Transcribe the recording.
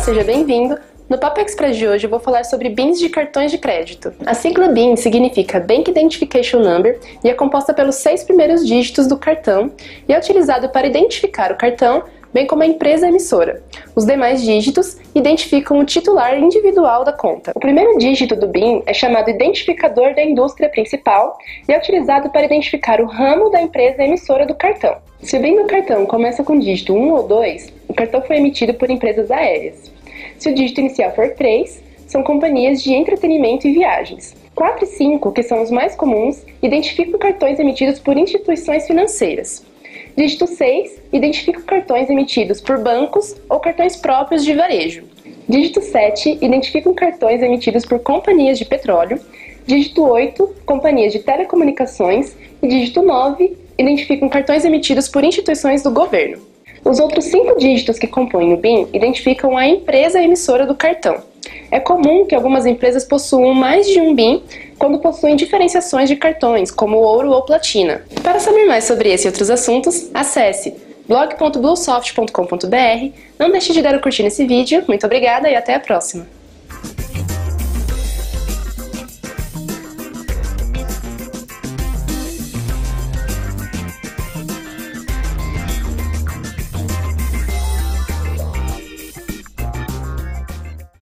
seja bem-vindo. No Papo Express de hoje eu vou falar sobre BINs de cartões de crédito. A sigla BIN significa Bank Identification Number e é composta pelos seis primeiros dígitos do cartão e é utilizado para identificar o cartão, bem como a empresa emissora. Os demais dígitos identificam o titular individual da conta. O primeiro dígito do BIN é chamado identificador da indústria principal e é utilizado para identificar o ramo da empresa emissora do cartão. Se o BIN do cartão começa com o dígito 1 ou 2, o cartão foi emitido por empresas aéreas. Se o dígito inicial for 3, são companhias de entretenimento e viagens. 4 e 5, que são os mais comuns, identificam cartões emitidos por instituições financeiras. Dígito 6 identifica cartões emitidos por bancos ou cartões próprios de varejo. Dígito 7 identifica cartões emitidos por companhias de petróleo. Dígito 8, companhias de telecomunicações. E dígito 9 identificam cartões emitidos por instituições do governo. Os outros cinco dígitos que compõem o BIM identificam a empresa emissora do cartão. É comum que algumas empresas possuam mais de um BIM quando possuem diferenciações de cartões, como ouro ou platina. Para saber mais sobre esse e outros assuntos, acesse blog.bluesoft.com.br. Não deixe de dar o curtir nesse vídeo. Muito obrigada e até a próxima!